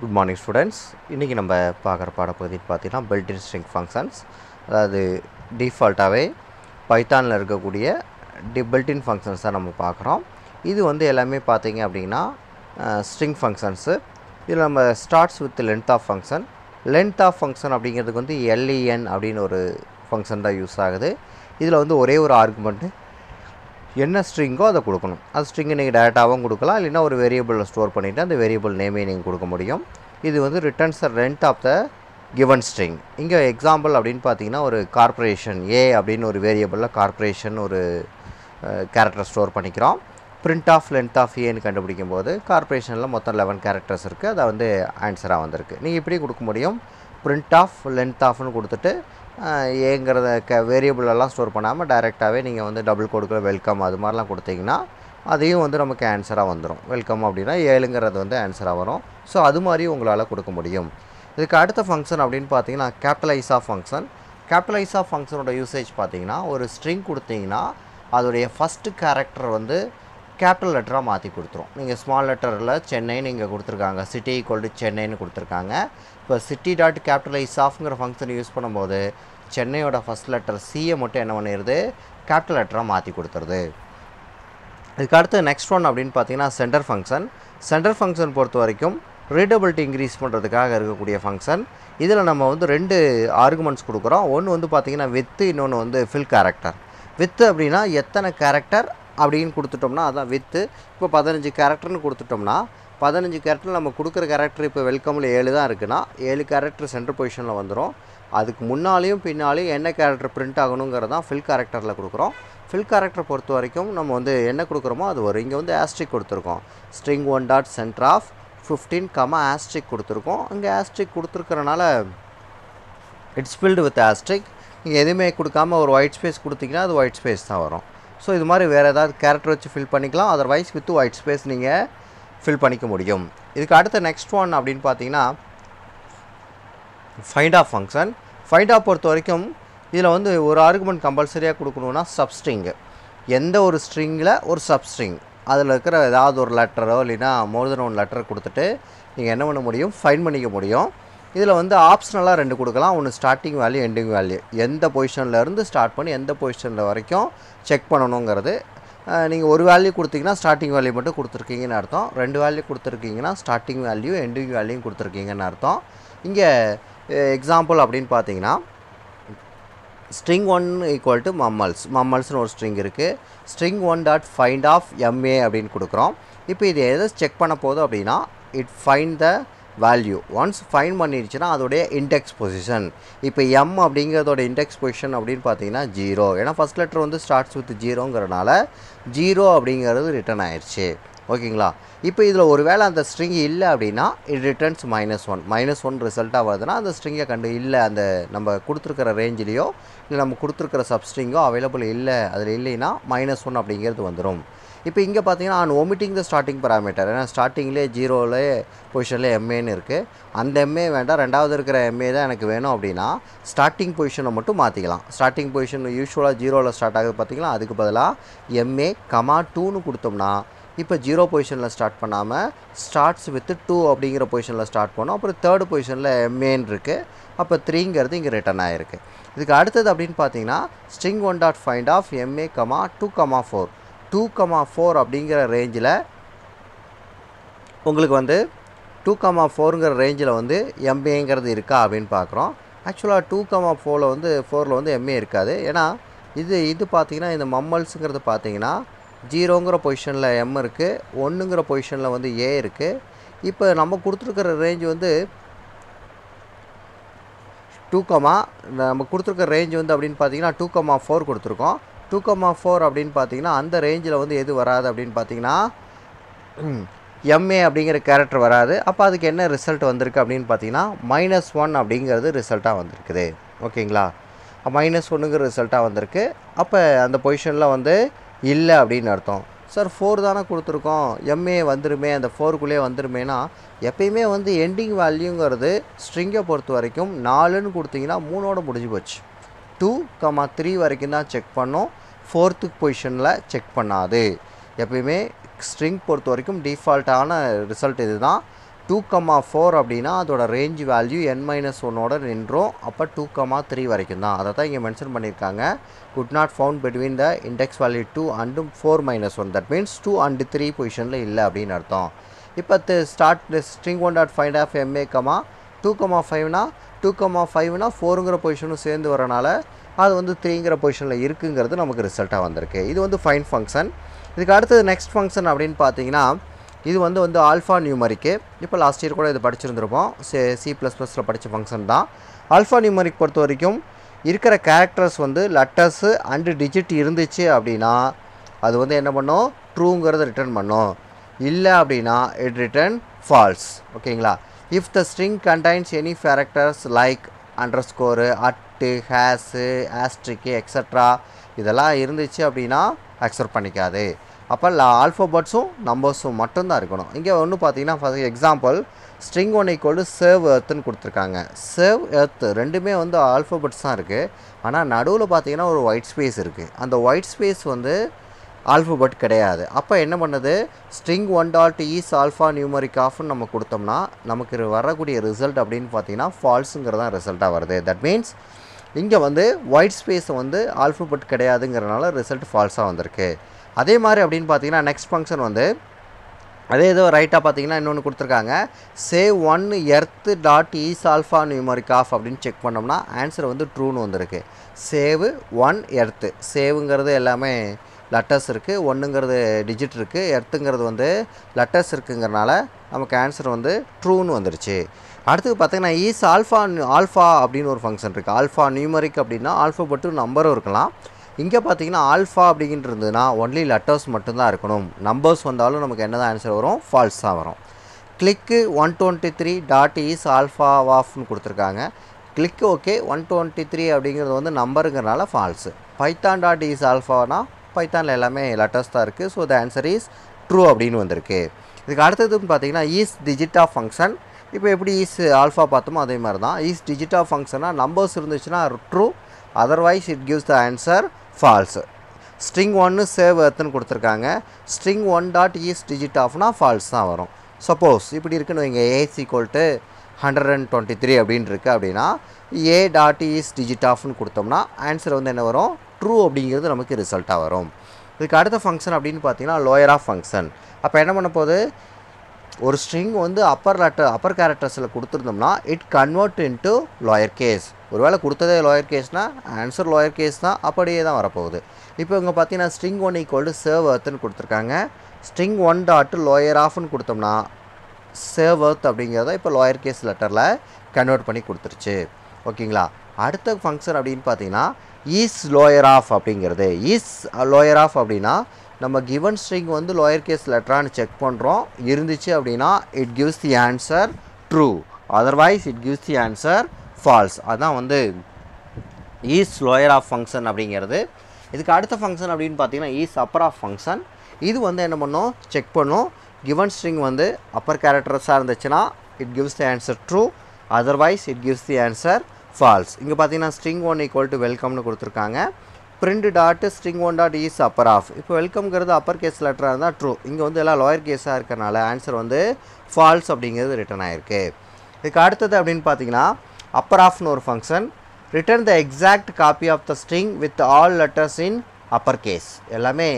Good morning students இன்றைக்கி நம்ம பார்க்குற பாடப்பகுதின்னு பார்த்தீங்கன்னா பில்டின் ஸ்ட்ரிங் ஃபங்க்ஷன்ஸ் அதாவது டிஃபால்ட்டாகவே பைத்தானில் இருக்கக்கூடிய டி பில்டின் ஃபங்க்ஷன்ஸ் தான் நம்ம பார்க்குறோம். இது வந்து எல்லாமே பார்த்தீங்க அப்படின்னா ஸ்ட்ரிங் ஃபங்க்ஷன்ஸு இதில் நம்ம starts with length of function length of function அப்படிங்கிறதுக்கு வந்து எல்இஎன் அப்படின்னு ஒரு ஃபங்க்ஷன் தான் யூஸ் ஆகுது. இதில் வந்து ஒரே ஒரு ஆர்குமெண்ட்டு என்ன ஸ்ட்ரிங்கோ அதை கொடுக்கணும். அது ஸ்ட்ரிங்கை நீங்கள் டேரெக்டாகவும் கொடுக்கலாம். இல்லைன்னா ஒரு வேரியபிளில் ஸ்டோர் பண்ணிவிட்டு அந்த வேரியபிள் நேமே நீங்கள் கொடுக்க முடியும். இது வந்து returns the rent of the given string இங்கே எக்ஸாம்பிள் அப்படின்னு பார்த்தீங்கன்னா ஒரு கார்ப்பரேஷன் ஏ அப்படின்னு ஒரு வேரியபிளில் கார்ப்பரேஷன் ஒரு கேரக்டர் ஸ்டோர் பண்ணிக்கிறோம். பிரிண்ட் ஆஃப் லென்த் ஆஃப் ஏன்னு கண்டுபிடிக்கும் போது கார்ப்பரேஷனில் மொத்தம் லெவன் கேரக்டர்ஸ் இருக்குது அது வந்து ஆன்சராக வந்திருக்கு. நீங்கள் இப்படி கொடுக்க முடியும். பிரிண்ட் ஆஃப் லென்த் ஆஃப்னு கொடுத்துட்டு ஏங்கிறத க வேரியபிளெல்லாம் ஸ்டோர் பண்ணாமல் டைரெக்டாகவே நீங்கள் வந்து டபுள் கொடுக்குற வெல்கம் அது மாதிரிலாம் கொடுத்தீங்கன்னா அதையும் வந்து நமக்கு ஆன்சராக வந்துடும் வெல்கம் அப்படின்னா ஏழுங்கிறது வந்து ஆன்சராக வரும். ஸோ அது மாதிரி உங்களால் கொடுக்க முடியும். இதுக்கு அடுத்த ஃபங்க்ஷன் அப்படின்னு பார்த்தீங்கன்னா capitalise of function capitalise of ஃபங்க்ஷனோட usage பார்த்தீங்கன்னா ஒரு ஸ்ட்ரிங் கொடுத்தீங்கன்னா அதோடைய ஃபஸ்ட்டு கேரக்டர் வந்து கேபிட்டல் லெட்டராக மாற்றி கொடுத்துரும். நீங்கள் ஸ்மால் லெட்டரில் சென்னைன்னு இங்கே கொடுத்துருக்காங்க சிட்டி ஈக்குவல் டு சென்னைன்னு கொடுத்துருக்காங்க. இப்போ சிட்டி டாட் கேபிட்டலைஸ் ஆஃப்ங்கிற ஃபங்க்ஷன் யூஸ் பண்ணும்போது சென்னையோட ஃபஸ்ட் லெட்டர் சியை மட்டும் என்ன பண்ணிடுது கேபிட்டல் லெட்டராக மாற்றி கொடுத்துருது. இதுக்கு அடுத்து நெக்ஸ்ட் ஒன் அப்படின்னு பார்த்தீங்கன்னா சென்டர் ஃபங்க்ஷன் சென்டர் ஃபங்க்ஷன் பொறுத்த வரைக்கும் ரீடபிலிட்டி இன்க்ரீஸ் பண்ணுறதுக்காக இருக்கக்கூடிய ஃபங்க்ஷன் இதில் நம்ம வந்து ரெண்டு ஆர்குமெண்ட்ஸ் கொடுக்குறோம். ஒன்று வந்து பார்த்திங்கன்னா வித்து இன்னொன்று வந்து ஃபில் கேரக்டர் வித்து அப்படின்னா எத்தனை கேரக்டர் அப்படின்னு கொடுத்துட்டோம்னா அதான் வித்து இப்போ பதினஞ்சு கேரக்டர்னு கொடுத்துட்டோம்னா பதினஞ்சு கேரக்டர் நம்ம கொடுக்குற கேரக்டர் இப்போ வெல்கமில் ஏழு தான் இருக்குன்னா ஏழு கேரக்டர் சென்டர் பொசிஷனில் வந்துடும் அதுக்கு முன்னாலேயும் பின்னாலேயும் என்ன கேரக்டர் பிரிண்ட் ஆகணுங்கிறது தான் ஃபில் கேரக்டரில் கொடுக்குறோம். ஃபில் கேரக்டர் பொறுத்த வரைக்கும் நம்ம வந்து என்ன கொடுக்குறோமோ அது வரும் இங்கே வந்து ஆஸ்ட்ரிக் கொடுத்துருக்கோம். String one dot centre of fifteen comma asterisk கொடுத்துருக்கோம். இங்கே ஆஸ்ட்ரிக் கொடுத்துருக்கறனால இட்ஸ் ஃபில்டு வித் ஆஸ்ட்ரிக் நீங்கள் எதுவுமே கொடுக்காம ஒரு ஒயிட் ஸ்பேஸ் கொடுத்தீங்கன்னா அது ஒயிட் ஸ்பேஸ் தான் வரும். ஸோ இது மாதிரி வேறு ஏதாவது கேரக்டர் வச்சு ஃபில் பண்ணிக்கலாம். அதர்வைஸ் வித் ஒயிட் ஸ்பேஸ் நீங்கள் ஃபில் பண்ணிக்க முடியும். இதுக்கு அடுத்த நெக்ஸ்ட் ஒன் அப்படின்னு பார்த்தீங்கன்னா find of function find of பொறுத்த வரைக்கும் இதில் வந்து ஒரு ஆர்குமெண்ட் கம்பல்சரியாக கொடுக்கணுன்னா சப்ஸ்ட்ரிங்கு எந்த ஒரு ஸ்ட்ரிங்கில் ஒரு சப்ஸ்ட்ரிங் அதில் இருக்கிற ஏதாவது ஒரு லெட்டரோ இல்லைன்னா மோர் தென் ஒன் லெட்டர் கொடுத்துட்டு நீங்கள் என்ன பண்ண முடியும்? ஃபைன் பண்ணிக்க முடியும். இதில் வந்து ஆப்ஷனலாக ரெண்டு கொடுக்கலாம். ஒன்று ஸ்டார்டிங் வேல்யூ எண்டிங் வேல்யூ எந்த பொசிஷன்லேருந்து ஸ்டார்ட் பண்ணி எந்த பொசிஷனில் வரைக்கும் செக் பண்ணணுங்கிறது நீங்கள் ஒரு வேல்யூ கொடுத்தீங்கன்னா ஸ்டார்டிங் வேல்யூ மட்டும் கொடுத்துருக்கீங்கன்னு அர்த்தம். ரெண்டு வேல்யூ கொடுத்துருக்கீங்கன்னா ஸ்டார்டிங் வேல்யூ எண்டிங் வேல்யூ கொடுத்துருக்கீங்கன்னு அர்த்தம். இங்கே எக்ஸாம்பிள் அப்படின்னு பார்த்தீங்கன்னா string one equal to mammals மம்மல்ஸ்னு ஒரு ஸ்ட்ரிங் இருக்குது string one dot find of M A அப்படின்னு கொடுக்குறோம். இப்போ இது எதை செக் பண்ண போதும் அப்படின்னா it find the value once find பண்ணிடுச்சுன்னா அதோடைய இண்டெக்ஸ் பொசிஷன் இப்போ எம் அப்படிங்கிறதோட இண்டெக்ஸ் பொசிஷன் அப்படின்னு பார்த்தீங்கன்னா ஜீரோ ஏன்னா ஃபஸ்ட் லெட்டர் வந்து ஸ்டார்ட்ஸ் வித் ஜீரோங்கிறனால ஜீரோ அப்படிங்கிறது ரிட்டர்ன் ஆயிடுச்சு ஓகேங்களா? இப்போ இதில் ஒரு வேளை அந்த ஸ்ட்ரிங் இல்லை அப்படின்னா it returns minus one minus one ரிசல்ட்டாக வருதுன்னா அந்த ஸ்ட்ரிங்கை கண்டு இல்லை அந்த நம்ம கொடுத்துருக்கிற ரேஞ்சிலையோ இல்லை நம்ம கொடுத்துருக்கிற சப்ஸ்ட்ரிங்கோ அவைலபிள் இல்லை அதில் இல்லைன்னா மைனஸ் ஒன் அப்படிங்கிறது வந்துடும் இப்போ இங்கே பார்த்தீங்கன்னா on omitting the starting parameter ஏன்னா ஸ்டார்டிங்லேயே ஜீரோவில் பொசிஷனில் எம்ஏன்னு இருக்குது அந்த எம்ஏ வேண்டாம். ரெண்டாவது இருக்கிற எம்ஏ தான் எனக்கு வேணும் அப்படின்னா ஸ்டார்டிங் பொசிஷனை மட்டும் மாற்றிக்கலாம் ஸ்டார்டிங் பொசிஷன் யூஸ்வலாக ஜீரோவில் ஸ்டார்ட் ஆகுது பார்த்தீங்களா? அதுக்கு பதிலாக எம்ஏ கமா டூன்னு கொடுத்தோம்னா இப்போ ஜீரோ பொசிஷனில் ஸ்டார்ட் பண்ணாமல் ஸ்டார்ட்ஸ் வித் டூ அப்படிங்கிற பொசிஷனில் ஸ்டார்ட் பண்ணோம். அப்புறம் தேர்டு பொசிஷனில் எம்ஏன்னு இருக்குது அப்போ த்ரீங்கிறது இங்கே ரிட்டன் ஆகிருக்கு இதுக்கு அடுத்தது அப்படின்னு பார்த்தீங்கன்னா string one dot find of M A comma two comma four two comma four அப்படிங்கிற ரேஞ்சில் உங்களுக்கு வந்து டூ கமா ஃபோருங்கிற ரேஞ்சில் வந்து எம்ஏங்கிறது இருக்கா அப்படின்னு பார்க்குறோம். ஆக்சுவலாக டூ கமா ஃபோரில் வந்து ஃபோரில் வந்து எம்ஏ இருக்காது. ஏன்னா இது இது பார்த்தீங்கன்னா இந்த மம்மல்ஸுங்கிறது பார்த்தீங்கன்னா ஜீரோங்கிற பொசிஷனில் எம் இருக்குது ஒன்றுங்கிற பொசிஷனில் வந்து ஏ இருக்குது இப்போ நம்ம கொடுத்துருக்கிற ரேஞ்ச் வந்து டூ கமா நம்ம கொடுத்துருக்க ரேஞ்ச் வந்து அப்படின்னு பார்த்தீங்கன்னா டூ கமா ஃபோர் கொடுத்துருக்கோம். டூ கமா ஃபோர் அப்படின்னு பார்த்தீங்கன்னா அந்த ரேஞ்சில் வந்து எது வராது அப்படின்னு பார்த்தீங்கன்னா எம்ஏ அப்படிங்கிற கேரக்டர் வராது. அப்போ அதுக்கு என்ன ரிசல்ட் வந்திருக்கு அப்படின்னு பார்த்தீங்கன்னா மைனஸ் ஒன் அப்படிங்கிறது ரிசல்ட்டாக வந்திருக்குது. ஓகேங்களா? மைனஸ் ஒன்றுங்கிற ரிசல்ட்டாக வந்திருக்கு. அப்போ அந்த பொசிஷனில் வந்து இல்லை அப்படின்னு அர்த்தம். சார் ஃபோர் தானே கொடுத்துருக்கோம். எம்ஏ வந்துருமே அந்த ஃபோருக்குள்ளேயே வந்துருமேனா? எப்பயுமே வந்து எண்டிங் வேல்யூங்கிறது ஸ்ட்ரிங்கை பொறுத்த வரைக்கும் நாலுன்னு கொடுத்தீங்கன்னா மூணோட முடிஞ்சு போச்சு. டூ கமா த்ரீ வரைக்கும் தான் செக் பண்ணோம். ஃபோர்த்து பொசிஷனில் செக் பண்ணாது. எப்பயுமே ஸ்ட்ரிங் பொறுத்த வரைக்கும் டிஃபால்ட்டான ரிசல்ட் இது தான் டூ கமா ஃபோர் அப்படின்னா அதோட ரேஞ்ச் வேல்யூ என் மைனஸ் ஒன்னோட நின்றோம். அப்போ டூ கமா த்ரீ வரைக்கும் தான். அதை தான் இங்கே மென்ஷன் பண்ணியிருக்காங்க. Could not found between the index value two and four minus one that means two and three பொசிஷனில் இல்லை அப்படின்னு அர்த்தம். இப்போ start string one dot find of M A comma two comma ஃபைவ்னா two comma ஃபைவ்னா ஃபோருங்கிற பொசிஷனும் சேர்ந்து வரனால அது வந்து த்ரீங்கிற பொசிஷனில் இருக்குங்கிறது நமக்கு ரிசல்ட்டாக வந்திருக்கு. இது வந்து ஃபைன் ஃபங்க்ஷன் இதுக்கு அடுத்தது நெக்ஸ்ட் ஃபங்க்ஷன் அப்படின்னு பார்த்தீங்கன்னா இது வந்து வந்து ஆல்ஃபா நியூமரிக்கு இப்போ லாஸ்ட் இயர் கூட இது படிச்சிருந்துருப்போம். சே சி ப்ளஸ் ப்ளஸில் படித்த ஃபங்க்ஷன் தான். ஆல்ஃபா நியூமரிக் பொறுத்த வரைக்கும் இருக்கிற கேரக்டர்ஸ் வந்து லெட்டர்ஸு அண்டு டிஜிட் இருந்துச்சு அப்படின்னா அது வந்து என்ன பண்ணும்? ட்ரூங்கிறத ரிட்டர்ன் பண்ணும். இல்லை அப்படின்னா இட் ரிட்டர்ன் ஃபால்ஸ் ஓகேங்களா if the string contains any characters like underscore at hash asterisk extra இதெல்லாம் இருந்துச்சு அப்படின்னா அக்செப்ட் பண்ணிக்காது. அப்போ ஆல்ஃபோபட்ஸும் நம்பர்ஸும் மட்டும்தான் இருக்கணும். இங்கே ஒன்று பார்த்தீங்கன்னா for example string one equal to save எர்த்துன்னு கொடுத்துருக்காங்க. சேவ் எர்த் ரெண்டுமே வந்து ஆல்ஃபோபட்ஸ் தான் இருக்குது ஆனால் நடுவில் பார்த்தீங்கன்னா ஒரு ஒயிட் ஸ்பேஸ் இருக்குது அந்த ஒயிட் ஸ்பேஸ் வந்து ஆல்ஃபபட் கிடையாது. அப்போ என்ன பண்ணுது? String one dot is alphanumeric ஆஃப்னு நம்ம கொடுத்தோம்னா நமக்கு வரக்கூடிய ரிசல்ட் அப்படின்னு பார்த்தீங்கன்னா ஃபால்ஸுங்கிறது தான் ரிசல்ட்டாக வருது. தட் மீன்ஸ் இங்கே வந்து ஒயிட் ஸ்பேஸ் வந்து ஆல்ஃபபட் கிடையாதுங்கிறனால ரிசல்ட் ஃபால்ஸாக வந்திருக்கு. அதே மாதிரி அப்படின்னு பார்த்தீங்கன்னா நெக்ஸ்ட் ஃபங்க்ஷன் வந்து அதே ஏதோ ரைட்டாக பார்த்தீங்கன்னா இன்னொன்று கொடுத்துருக்காங்க. Save one earth dot is alphanumeric of அப்படின்னு செக் பண்ணோம்னா ஆன்சர் வந்து ட்ரூன்னு வந்திருக்கு. சேவ் ஒன் எர்த்து சேவுங்கிறது எல்லாமே லெட்டர்ஸ் இருக்குது ஒன்றுங்கிறது டிஜிட் இருக்குது எர்த்துங்கிறது வந்து லெட்டர்ஸ் இருக்குங்கிறனால நமக்கு ஆன்சர் வந்து ட்ரூன்னு வந்துருச்சு. அடுத்து பார்த்தீங்கன்னா ஈஸ் ஆல்ஃபா ஆல்ஃபா அப்படின்னு ஒரு ஃபங்க்ஷன் இருக்குது ஆல்ஃபா நியூமரிக் அப்படின்னா ஆல்ஃபா பட்டு நம்பரும் இருக்கலாம். இங்கே பார்த்தீங்கன்னா ஆல்ஃபா அப்படின்ட்டு ஒன்லி லெட்டர்ஸ் மட்டும்தான் இருக்கணும். நம்பர்ஸ் வந்தாலும் நமக்கு என்ன தான் ஆன்சர் வரும்? ஃபால்ஸ் தான் வரும். Click one twenty three dot is alpha ஆஃப்னு கொடுத்துருக்காங்க. Click okay one twenty three அப்படிங்கிறது வந்து நம்பருங்கிறனால ஃபால்ஸு பைத்தான் டாட் ஈஸ் ஆல்ஃபானா பைத்தானில் எல்லாமே லெட்டர்ஸ் தான் இருக்குது so the answer is true அப்படின்னு வந்திருக்கு. இதுக்கு அடுத்ததுன்னு பார்த்தீங்கன்னா ஈஸ் டிஜிட்டா ஃபங்க்ஷன் இப்போ எப்படி ஈஸ் ஆல்ஃபா பார்த்தோமோ அதே மாதிரி தான் ஈஸ் டிஜிட்டா ஃபங்க்ஷனாக நம்பர்ஸ் இருந்துச்சுன்னா true otherwise it gives the answer false string ஒன்று சேவ் எர்த்துன்னு கொடுத்துருக்காங்க. String one dot is digit ஆஃப்னா false தான் வரும். சப்போஸ் இப்படி இருக்குன்னு வைங்க. As equal to hundred and twenty three அப்படின்னு இருக்குது அப்படின்னா ஏ டாட் ஈஸ் டிஜிட் ஆஃப்னு கொடுத்தோம்னா ஆன்சர் வந்து என்ன வரும்? ட்ரூ அப்படிங்கிறது நமக்கு ரிசல்ட்டாக வரும். இதுக்கு அடுத்த ஃபங்க்ஷன் அப்படின்னு பார்த்தீங்கன்னா லோயர் ஆஃப் ஃபங்க்ஷன் அப்போ என்ன பண்ண போகுது? ஒரு ஸ்ட்ரிங் வந்து அப்பர் லெட்டர் அப்பர் கேரக்டர்ஸில் கொடுத்துருந்தோம்னா it convert into lower case ஒருவேளை கொடுத்ததே லோயர் கேஸ்னால் ஆன்சர் லோயர் கேஸ் தான் அப்படியே தான் வரப்போகுது. இப்போ இங்கே பார்த்தீங்கன்னா string one equal to save எர்த்துன்னு கொடுத்துருக்காங்க. ஸ்ட்ரிங் ஒன் டாட்டு லோயர் ஆஃப்னு கொடுத்தோம்னா சேவ் அர்த் அப்படிங்கிறத இப்போ லோயர் கேஸ் லெட்டரில் கன்வெர்ட் பண்ணி கொடுத்துருச்சு. ஓகேங்களா? அடுத்த ஃபங்க்ஷன் அப்படின்னு பார்த்தீங்கன்னா ஈஸ் லோயர் ஆஃப் அப்படிங்கிறது. ஈஸ் லோயர் ஆஃப் அப்படின்னா நம்ம கிவன் ஸ்ட்ரிங் வந்து லோயர் கேஸ் லெட்டரான்னு செக் பண்ணுறோம் இருந்துச்சு அப்படின்னா it gives the answer true otherwise it gives the answer false அதான் வந்து ஈஸ் லோயர் ஆஃப் ஃபங்க்ஷன் அப்படிங்கிறது. இதுக்கு அடுத்த ஃபங்க்ஷன் அப்படின்னு பார்த்தீங்கன்னா ஈஸ் அப்பர் ஆஃப் ஃபங்க்ஷன் இது வந்து என்ன பண்ணும்? செக் பண்ணும். கிவன் ஸ்ட்ரிங் வந்து அப்பர் கேரக்டர்ஸாக இருந்துச்சுன்னா it gives the answer true otherwise it gives the answer false இங்கே பார்த்தீங்கன்னா ஸ்ட்ரிங் ஒன் ஈக்குவல் டு வெல்கம்னு கொடுத்துருக்காங்க. Print dot string one dot is upper of இப்போ வெல்கம்ங்கிறது அப்பர் கேஸ் லெட்டராக இருந்தால் ட்ரூ இங்கே வந்து எல்லாம் லோயர் கேஸாக இருக்கறனால ஆன்சர் வந்து ஃபால்ஸ் அப்படிங்கிறது ரிட்டர்ன் ஆயிருக்கு. இதுக்கு அடுத்தது அப்படின்னு பார்த்தீங்கன்னா அப்பர் ஆஃப்னு ஒரு function return the exact copy of the string with all letters in upper case எல்லாமே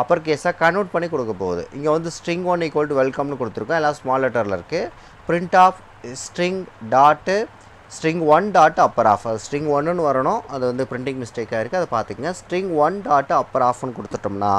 அப்பர் கேஸாக கன்வெர்ட் பண்ணி கொடுக்க போகுது. இங்கே வந்து ஸ்ட்ரிங் ஒன் ஈக்குவல் டு வெல்கம்னு கொடுத்துருக்கோம். எல்லாம் ஸ்மால் லெட்டரில் இருக்குது print of string dot string one dot upper of அது ஸ்ட்ரிங் ஒன்றுன்னு வரணும். அது வந்து பிரிண்டிங் மிஸ்டேக்காக இருக்குது அதை பார்த்துக்கங்க. ஸ்ட்ரிங் ஒன் டாட் அப்பர் ஆஃப்னு கொடுத்துட்டோம்னா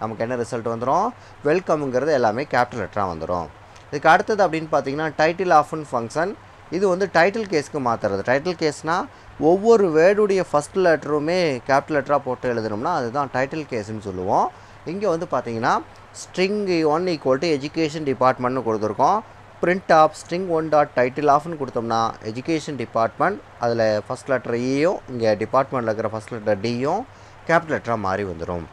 நமக்கு என்ன ரிசல்ட் வந்துடும் வெல்கம்ங்கிறது எல்லாமே கேபிட்டல் லெட்டராக வந்துடும் இதுக்கு அடுத்தது அப்படின்னு பார்த்தீங்கன்னா டைட்டில் ஆஃப்னு ஃபங்க்ஷன் இது வந்து டைட்டில் கேஸ்க்கு மாற்றுறது டைட்டில் கேஸ்னால் ஒவ்வொரு வேர்டுடைய ஃபஸ்ட் லெட்டருமே கேபிட்டல் லெட்டராக போட்டு எழுதணும்னா அதுதான் டைட்டில் கேஸ்ன்னு சொல்லுவோம். இங்கே வந்து பார்த்தீங்கன்னா string one equal to education டிபார்ட்மெண்ட்னு கொடுத்துருக்கோம். Print of string one dot title ஆஃப்னு கொடுத்தோம்னா எஜுகேஷன் டிபார்ட்மெண்ட் அதில் ஃபஸ்ட் லெட்டர் ஈயும் இங்கே டிபார்ட்மெண்ட்டில் இருக்கிற ஃபஸ்ட் லெட்டர் டியும் கேபிட்டல் லெட்டராக மாறி வந்துடும்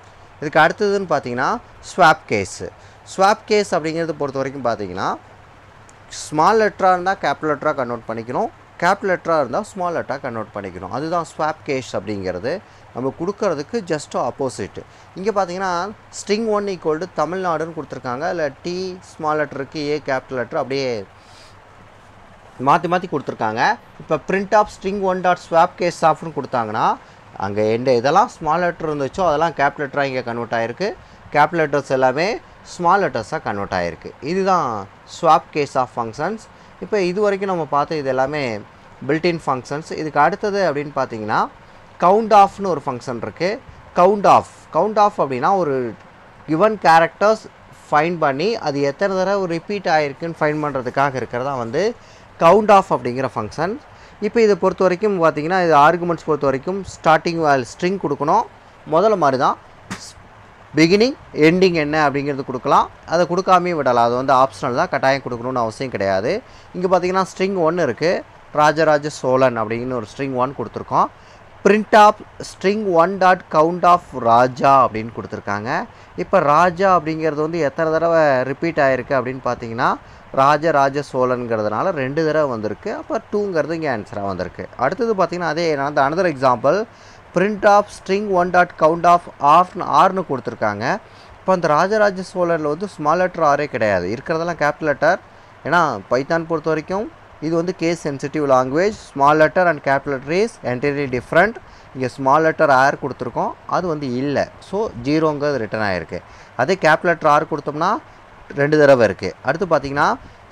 இதுக்கு அடுத்ததுன்னு பார்த்தீங்கன்னா ஸ்வாப் கேஸு ஸ்வாப் கேஸ் அப்படிங்கிறது பொறுத்த வரைக்கும் பார்த்தீங்கன்னா ஸ்மால் லெட்டராக இருந்தால் கேபிட்டல் லெட்டராக கன்வெர்ட் பண்ணிக்கணும். கேபிட்டல் லெட்டராக இருந்தால் ஸ்மால் லெட்டராக கன்வெர்ட் பண்ணிக்கணும். அதுதான் ஸ்வாப் கேஸ் அப்படிங்கிறது. நம்ம கொடுக்கறதுக்கு ஜஸ்ட் ஆப்போசிட்டு இங்கே பார்த்தீங்கன்னா ஸ்ட்ரிங் ஒன் ஈக்குவல் டு தமிழ்நாடுன்னு கொடுத்துருக்காங்க. இல்லை டி ஸ்மால் லெட்டருக்கு ஏ கேபிட்டல் லெட்டர் அப்படியே மாற்றி மாற்றி கொடுத்துருக்காங்க. இப்போ print of string one dot swap case ஆஃப்னு கொடுத்தாங்கன்னா அங்கே எந்த இதெல்லாம் ஸ்மால் லெட்டர் இருந்துச்சோ அதெல்லாம் கேப் லெட்டராக இங்கே கன்வெர்ட் ஆகிருக்கு கேப் லெட்டர்ஸ் எல்லாமே ஸ்மால் லெட்டர்ஸாக கன்வெர்ட் ஆகிருக்கு இதுதான் ஸ்வாப் கேஸ் ஆஃப் ஃபங்க்ஷன்ஸ் இப்போ இது வரைக்கும் நம்ம பார்த்த இது எல்லாமே பில்டின் ஃபங்க்ஷன்ஸ் இதுக்கு அடுத்தது அப்படின்னு பார்த்தீங்கன்னா கவுண்ட் ஆஃப்னு ஒரு ஃபங்க்ஷன் இருக்குது கவுண்ட் ஆஃப் கவுண்ட் ஆஃப் அப்படின்னா ஒரு கிவன் கேரக்டர்ஸ் ஃபைன் பண்ணி அது எத்தனை தடவை ரிப்பீட் ஆகிருக்குன்னு ஃபைன் பண்ணுறதுக்காக இருக்கிறதா வந்து கவுண்ட் ஆஃப் அப்படிங்கிற ஃபங்க்ஷன் இப்போ இதை பொறுத்த வரைக்கும் பார்த்தீங்கன்னா இது ஆர்குமெண்ட்ஸ் பொறுத்த வரைக்கும் ஸ்டார்டிங் ஸ்ட்ரிங் கொடுக்கணும். முதல்ல மாதிரி தான் பிகினிங் எண்டிங் என்ன அப்படிங்கிறது கொடுக்கலாம். அதை கொடுக்காமே விடலாம். அது வந்து ஆப்ஷனல் தான். கட்டாயம் கொடுக்கணும்னு அவசியம் கிடையாது. இங்கே பார்த்தீங்கன்னா ஸ்ட்ரிங் ஒன்று இருக்குது ராஜராஜ சோழன் அப்படின்னு ஒரு ஸ்ட்ரிங் ஒன் கொடுத்துருக்கோம். Print of string one dot count of Raja அப்படின்னு கொடுத்துருக்காங்க. இப்போ ராஜா அப்படிங்கிறது வந்து எத்தனை தடவை ரிப்பீட் ஆகிருக்கு அப்படின்னு பார்த்தீங்கன்னா ராஜராஜ சோழனுங்கிறதுனால ரெண்டு தடவை வந்திருக்கு. அப்போ டூங்கிறது இங்கே ஆன்சராக வந்திருக்கு. அடுத்தது பார்த்திங்கன்னா அதே நான் அந்த another example print of string one dot count of of ஆர்னு கொடுத்துருக்காங்க. இப்போ அந்த ராஜராஜ சோழரில் வந்து ஸ்மால் லெட்டர் ஆரே கிடையாது. இருக்கிறதெல்லாம் கேபிட்டல் லெட்டர் ஏன்னா பைத்தான் பொறுத்த வரைக்கும் இது வந்து case sensitive language small letter and capital letter is entirely different இங்கே ஸ்மால் லெட்டர் ஆர் கொடுத்துருக்கோம். அது வந்து இல்லை. ஸோ ஜீரோங்கிறது ரிட்டர்ன் ஆகிருக்கு அதே கேபிட்டல் லெட்டர் ஆர் கொடுத்தோம்னா ரெண்டு தடவை இருக்குது அடுத்து பார்த்தீங்கன்னா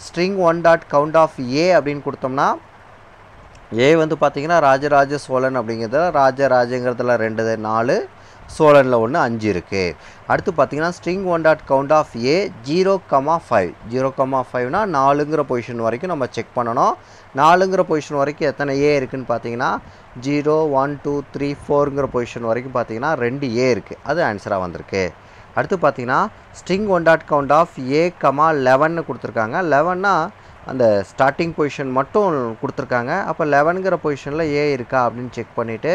string one dot count of A அப்படின்னு கொடுத்தோம்னா ஏ வந்து பார்த்தீங்கன்னா ராஜராஜ சோழன் அப்படிங்கிறதுல ராஜராஜங்கிறதுல ரெண்டு நாலு சோழனில் ஒன்று அஞ்சு இருக்குது அடுத்து பார்த்தீங்கன்னா string one dot count of A zero comma five zero comma ஃபைவ்னா நாலுங்கிற பொசிஷன் வரைக்கும் நம்ம செக் பண்ணணும். நாலுங்கிற பொசிஷன் வரைக்கும் எத்தனை ஏ இருக்குதுன்னு பார்த்தீங்கன்னா ஜீரோ ஒன் டூ த்ரீ ஃபோருங்கிற பொசிஷன் வரைக்கும் பார்த்தீங்கன்னா ரெண்டு ஏ இருக்குது அது ஆன்சராக வந்திருக்கு. அடுத்து பார்த்தீங்கன்னா string one dot count of A comma லெவன்னு கொடுத்துருக்காங்க. லெவன்னா அந்த ஸ்டார்டிங் பொசிஷன் மட்டும் கொடுத்துருக்காங்க. அப்போ லெவனுங்கிற பொசிஷனில் ஏ இருக்கா அப்படின்னு செக் பண்ணிவிட்டு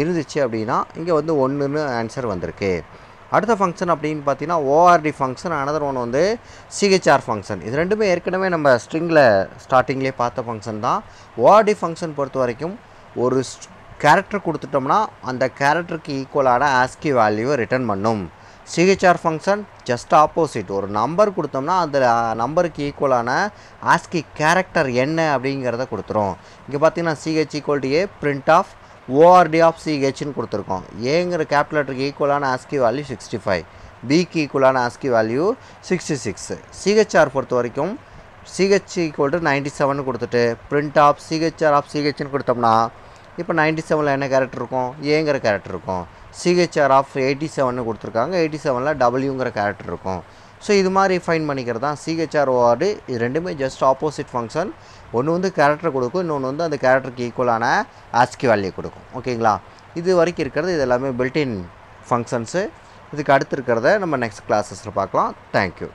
இருந்துச்சு அப்படின்னா இங்கே வந்து ஒன்றுன்னு ஆன்சர் வந்திருக்கு. அடுத்த ஃபங்க்ஷன் அப்படின்னு பார்த்தீங்கன்னா ஓஆர்டி ஃபங்க்ஷன் அனதர் ஒன் வந்து சிஹெச்ஆர் ஃபங்க்ஷன் இது ரெண்டுமே ஏற்கனவே நம்ம ஸ்ட்ரிங்கில் ஸ்டார்டிங்லேயே பார்த்த ஃபங்க்ஷன் தான். ஓஆர்டி ஃபங்க்ஷன் பொறுத்த வரைக்கும் ஒரு கேரக்டர் கொடுத்துட்டோம்னா அந்த கேரக்டருக்கு ஈக்குவலான ஆஸ்கி வேல்யூவை ரிட்டர்ன் பண்ணும். C H R function just opposite ஒரு நம்பர் கொடுத்தோம்னா அந்த நம்பருக்கு ஈக்குவலான ஆஸ்கி கேரக்டர் என்ன அப்படிங்கிறத கொடுத்துரும். இங்கே பார்த்தீங்கன்னா CH equal to A print of ORD of சிஹெச்னு கொடுத்துருக்கோம். ஏங்கிற கேப்டலெட்டருக்கு ஈக்குவலான ஆஸ்கி வேல்யூ சிக்ஸ்டி ஃபைவ் பிக்கு ஈக்குவலான ASCII value sixty six CHR பொறுத்த வரைக்கும் CH equal to ninety seven கொடுத்துட்டு பிரிண்ட் ஆஃப் சிஹெச்ஆர் ஆஃப் சிஹெச்னு கொடுத்தோம்னா இப்போ நைன்டி செவனில் என்ன கேரக்டர் இருக்கும்? ஏங்கிற கேரக்டர் இருக்கும். சிஹெச்ஆர் ஆஃப் எயிட்டி செவன் கொடுத்துருக்காங்க. எயிட்டி செவனில் டபிள்யூங்கிற கேரக்டர் இருக்கும். ஸோ இது மாதிரி ஃபைன் பண்ணிக்கிறது தான் சிஹெச்ஆர் ஓஆர்டு இது ரெண்டுமே ஜஸ்ட் ஆப்போசிட் ஃபங்க்ஷன் ஒன்று வந்து கேரக்டர் கொடுக்கும் இன்னொன்று வந்து அந்த கேரக்டருக்கு ஈக்குவலான ஆஸ்கி வேல்யூ கொடுக்கும். ஓகேங்களா இது வரைக்கும் இருக்கிறது இது எல்லாமே பில்டின் ஃபங்க்ஷன்ஸு இதுக்கு அடுத்து இருக்கிறத நம்ம நெக்ஸ்ட் கிளாஸஸில் பார்க்கலாம். தேங்க்யூ